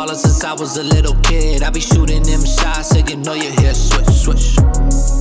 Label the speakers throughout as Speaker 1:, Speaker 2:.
Speaker 1: I was a little kid, I be shooting them shots, so you know you hear switch, switch.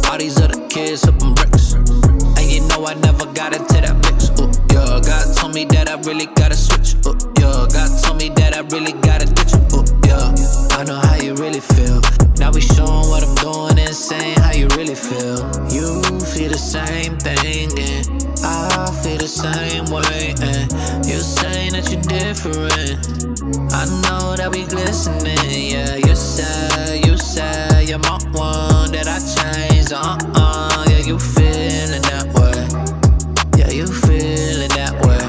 Speaker 1: All these other kids flipping bricks, and you know I never got into that mix. Ooh, yeah, God told me that I really gotta switch. Ooh, yeah, God told me that I really gotta ditch. Ooh, yeah, I know how you really feel. Now we showing what I'm doing and saying how you really feel. You feel the same thing, and I feel the same way. And you're saying that you're different. I know that we glistening, yeah. You say, you say you're my one that I changed. Uh uh, yeah, you feeling that way. Yeah, you feeling that way.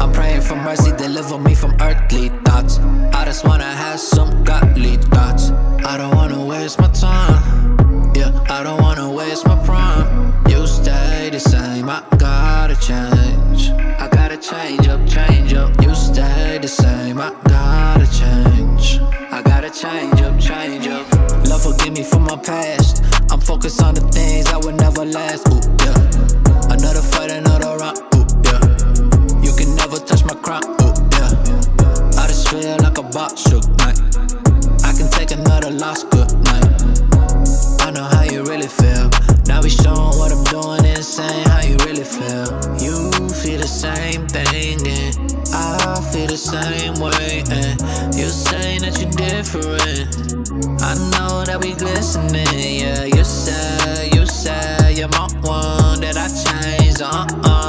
Speaker 1: I'm praying for mercy, deliver me from earthly thoughts. I just wanna have some godly thoughts. I don't wanna waste my time. Yeah, I don't wanna waste my prime. You stay the same, I gotta change. I gotta change up, change up. You stay the same, I gotta change. I gotta change up, change up. Love, forgive me for my past. I'm focused on the things that will never last. Ooh, yeah. Another fight, another round. Ooh, yeah. You can never touch my crown. Ooh, yeah. I just feel like a box shook night. I can take another loss, good night. Feel the same thing, and I feel the same way. And you're saying that you're different. I know that we glistening, yeah. You say, you say you're my one that I changed, uh uh.